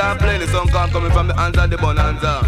start playing the song called coming from the hands of the bonanza.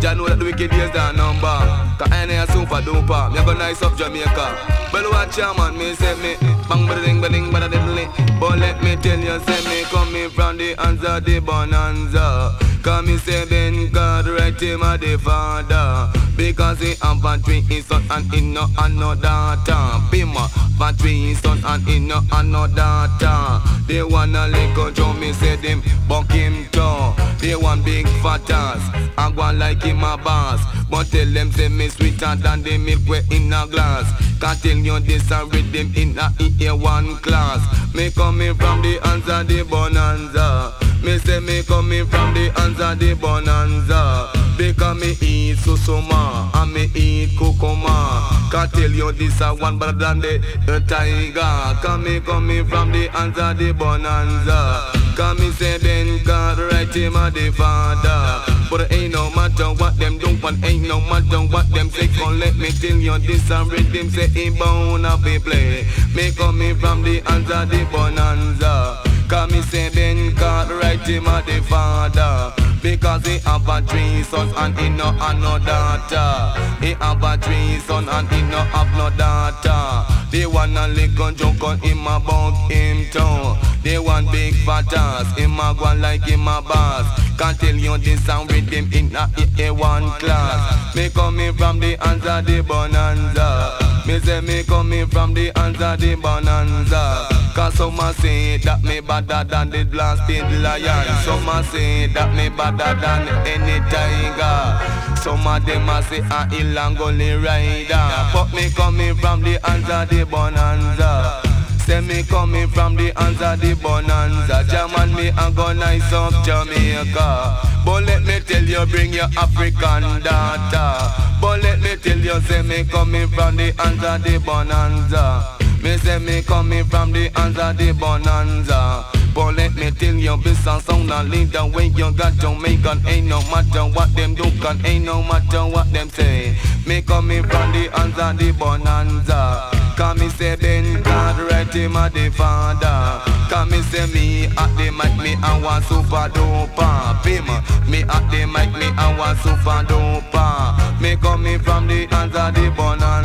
Jah know that the wicked days are number. Cause I ain't super duper. Me a go nice up Jamaica. Well, watch ya man, me say me bang bada ding bada ding bada diddly. But let me tell you, say me coming from the hands of the bonanza. Cause me say Ben Cartwright him a the father. Because he have a three son and he no another daughter. Pima, but three son and he no another daughter. They wanna little Joe, me say them buck him too. They want big fat ass, I go like him a boss. But tell them say me sweeter than the milk we in a glass. Can't tell you this read them in a EA one class. Me coming from the hands of the bonanza. Me say me coming from the hands of the bonanza. Because me eat susuma and me eat kukuma. Can't tell you this a one better than the, the tiger. Cause me coming from the hands of the bonanza. Cause me say Ben Cartwright him a the father. But ain't no matter what them do, but ain't no matter what them say. Come let me tell you this and read them say he bound up a play. Me coming from the hands of the bonanza. Him a the father. Because he have a three sons and he no have no daughter. He have a three sons and he no have no daughter. They want a little joke on him about him too. They want big fat ass, him a go like him a boss. Can't tell you this and with him in a, a one class. Me coming from the hands of the bonanza. Me say me coming from the hands of the bonanza. Cause some a say that me better than the blasted lion. Some a say that me better than any tiger. Some of them a say a Ilangoli rider. But me coming from the hands of the bonanza. Say me coming from the hands of the bonanza German me a go nice up Jamaica But let me tell you bring your African daughter But let me tell you say me coming from the hands of the bonanza Me say me coming from the hands of the bonanza. But let me tell you, business sound a lead the way you got Jamaican Ain't no matter what them do, can ain't no matter what them say. Me coming from the hands of the bonanza. Cause me say Ben God right him a the father. Cause me say me at the mic me a want super duper. Pim me at the mic me a want super duper. Me coming from the hands of the bonanza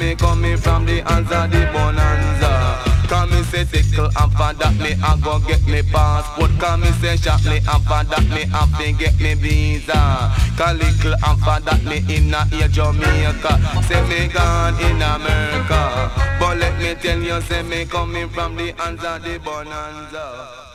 Me coming from the hands of the bonanza. Cause me say tickle and for that me a go get me passport. Cause me say me and for that me have to get me visa. Cause little and for that me in a here Jamaica. Say me gone in America. But let me tell you say me coming from the hands of the bonanza